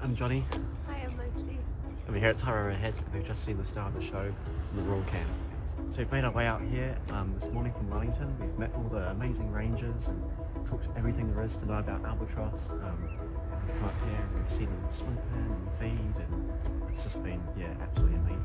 I'm Johnny. Hi, I'm Lucy. And we're here at Taiaroa Head. We've just seen the start of the show, in the Royal Cam. So we've made our way out here um, this morning from Wellington. We've met all the amazing rangers and talked everything there is to know about albatross. Um, we've come up here and we've seen them swim and feed and it's just been, yeah, absolutely amazing.